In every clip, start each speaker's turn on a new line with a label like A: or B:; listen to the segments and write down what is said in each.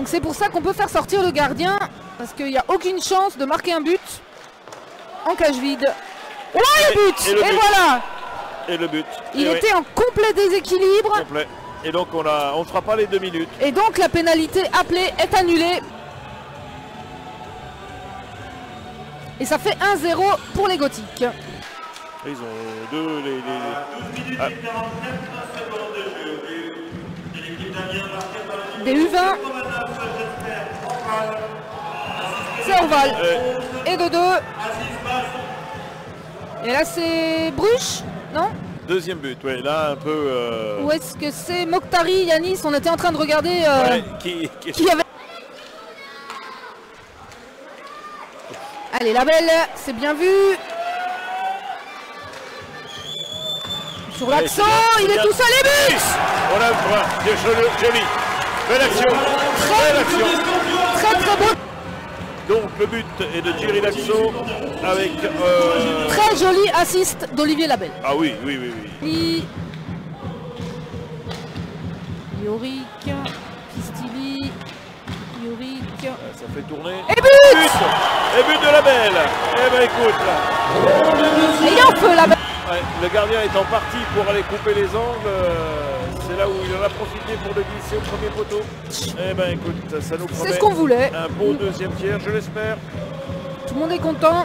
A: Donc c'est pour ça qu'on peut faire sortir le gardien, parce qu'il n'y a aucune chance de marquer un but en cage vide. Oh,
B: Et-
A: le but
B: et
A: Et,
B: le but.
A: voilà
B: Et le but.
A: Il
B: Et
A: était en complet déséquilibre,
B: complet. Et donc on on fera pas les deux minutes.
A: et donc la pénalité appelée est annulée. Et ça fait 1-0 pour les Gothiques.
B: Ils ont deux les. les- Ah,
A: Des U20. C'est Orval.
B: euh,
A: Et de deux. Et là c'est Bruche, non
B: deuxième but, ouais, là un peu. euh,
A: Ou est-ce que c'est Mokhtari, Yanis On était en train de regarder euh,
B: ouais, qui, qui-
A: qui avait... Allez, la belle, c'est bien vu. Sur l'accent,
B: c'est
A: il
B: c'est
A: est tout seul et but
B: On a voilà, bien joli, joli. Belle action. Belle action.
A: Très très beau,
B: Donc le but est de Thierry Laxo avec. euh,
A: très joli assist d'Olivier Labelle.
B: Ah oui, oui, oui, oui.
A: Li- Yorick, Pistili, Yorick.
B: Euh, Ça fait tourner.
A: Et but
B: Et but de la belle Eh ben écoute là.
A: Et il est en feu Labelle
B: Ouais, le gardien étant parti pour aller couper les angles, euh, où il en a profité pour le glisser au premier poteau. Eh ben écoute, ça nous
A: C'est
B: promet
A: ce qu'on voulait.
B: un beau deuxième tiers, je l'espère.
A: Tout le monde est content.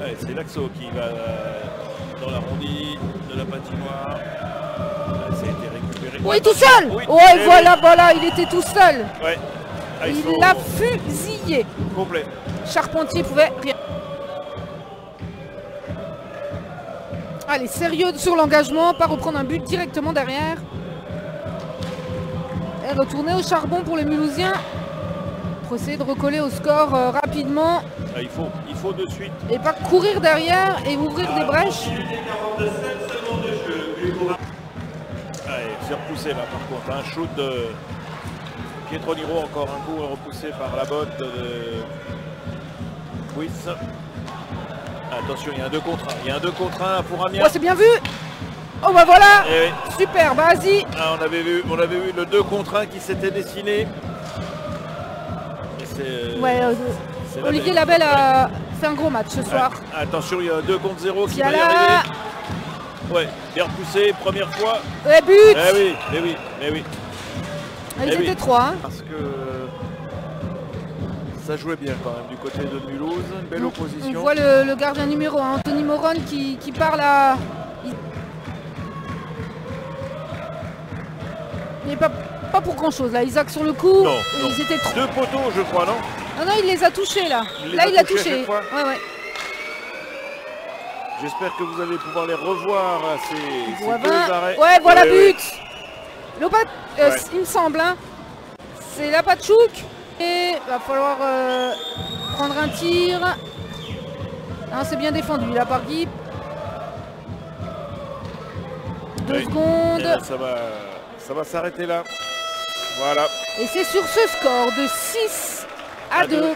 B: Ouais, c'est Laxo qui va euh, dans l'arrondi de la patinoire. Ouais, Ça a été récupéré.
A: Oui, tout seul
B: Oui,
A: Ouais,
B: eh
A: voilà, voilà, il était tout seul.
B: Ouais. Ah,
A: Il
B: sont
A: l'a fusillé. Charpentier pouvait rien. Allez, sérieux sur l'engagement, pas reprendre un but directement derrière. Et retourner au charbon pour les Mulhousiens. Pour essayer de recoller au score euh, rapidement
B: Ah, il, faut, il faut de suite.
A: et pas courir derrière et ouvrir des brèches.
B: Allez, c'est repoussé là par contre. Un shoot de Pietro Niro, encore un coup repoussé par la botte de Puis. Attention, il y a un 2 contre 1. Il y a un 2 contre 1 pour Amiens.
A: Ouais, c'est bien vu Oh bah voilà
B: Eh oui.
A: Super, bah vas-y
B: Ah, on, avait vu, on avait vu le 2 contre 1 qui s'était dessiné. Et euh,
A: Ouais, euh, Olivier
B: belle.
A: Labelle a fait un gros match ce soir.
B: Ouais. Attention, il y a un 2 contre 0 qui va y arriver. Ouais, bien repoussé, première fois.
A: Et but
B: Eh oui, eh oui, eh oui.
A: Ils
B: eh oui.
A: étaient trois. hein.
B: Parce que ça jouait bien quand même du côté de Mulhouse. Une belle
A: On
B: opposition.
A: voit le, le gardien numéro 1, Anthony Moron, qui, qui parle à... il- Mais pas, pas pour grand chose là, Isaac sur le coup,
B: Non,
A: et
B: non.
A: ils étaient trop...
B: Deux poteaux, je crois, non
A: Non, non, il les a touchés là.
B: Il
A: là,
B: a
A: il
B: à
A: touché. Ouais, ouais.
B: J'espère que vous allez pouvoir les revoir, ces, ces deux arrêts.
A: Ouais, voilà, but Lopat, euh,
B: Ouais.
A: il me semble, hein. c'est la Pachouk. Et va falloir euh, prendre un tir. Ah, c'est bien défendu là par Guy. Deux
B: Oui. Et
A: secondes.
B: là, ça va, ça va s'arrêter là. Voilà.
A: Et c'est sur ce score de 6 à,
B: À
A: 2
B: deux.